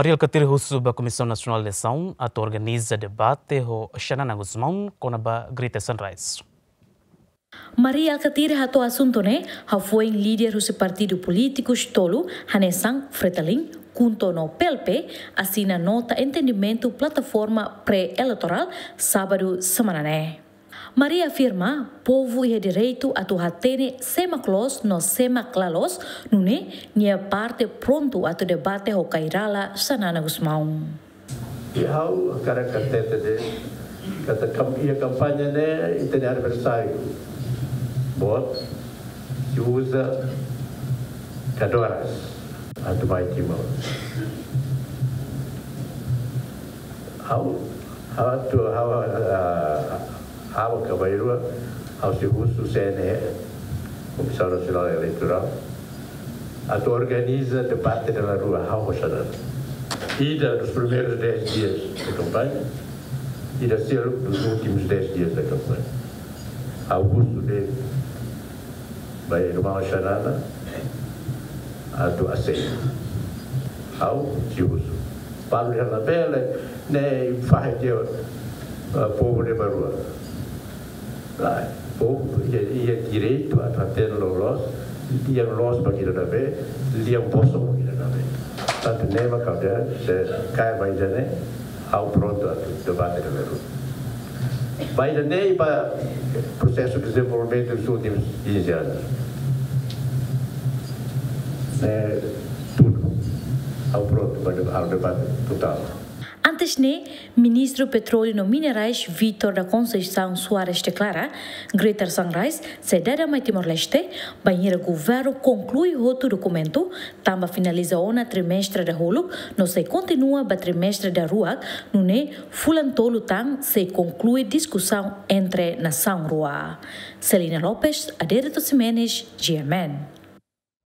Maria Alcatir Russo da Comissão Nacional de Eleição ato organiza debate o Xanana Guzmão com a Grita Sunrise. Maria Alcatir hato assunto ne ha foi líder do partido político Stolo Hanesang Fretalin junto no PLP assina nota entendimento plataforma pré-eleitoral sábado semana né. Maria afirma povo e direito a tu hatene sema clos no sema clalos nune nia parte pronto a tu debate ho kairala sanana gusmão. E hau cara katete de kata ia campanha né e tem adversário. Bot se usa cadoras a tu vai timão. Hau hau tu hau Hawa Cabairua, ao serviço do CNE, Comissão Nacional Eleitoral, a organiza debate na rua Hawa Ida nos primeiros 10 dias da campanha e da ser nos últimos 10 dias da campanha. Augusto de vai irmão Xanana, a tu aceita. Ao Tiuso. Paulo de Anabela, né, faz de povo de Barua e ia direito a trater lo los ia los pa kira na ve ia un posto pa kira na ve tanto neva ka ve se kai vai dene au pronto a tu te vane de veru vai dene i pa processo de desenvolvimento dos últimos 15 anos é tudo ao pronto para o debate total. Antes ne, ministro Petróleo e Minerais Vitor da Conceição Soares declara, Greater Sunrise, cedera mai Timor-Leste, banheira governo conclui outro documento, tamba finaliza o trimestre da holo, no se continua ba trimestre da rua, no ne fulantolo tang se conclui discussão entre nação rua. Celina Lopes, Adérito Simenes, GMN.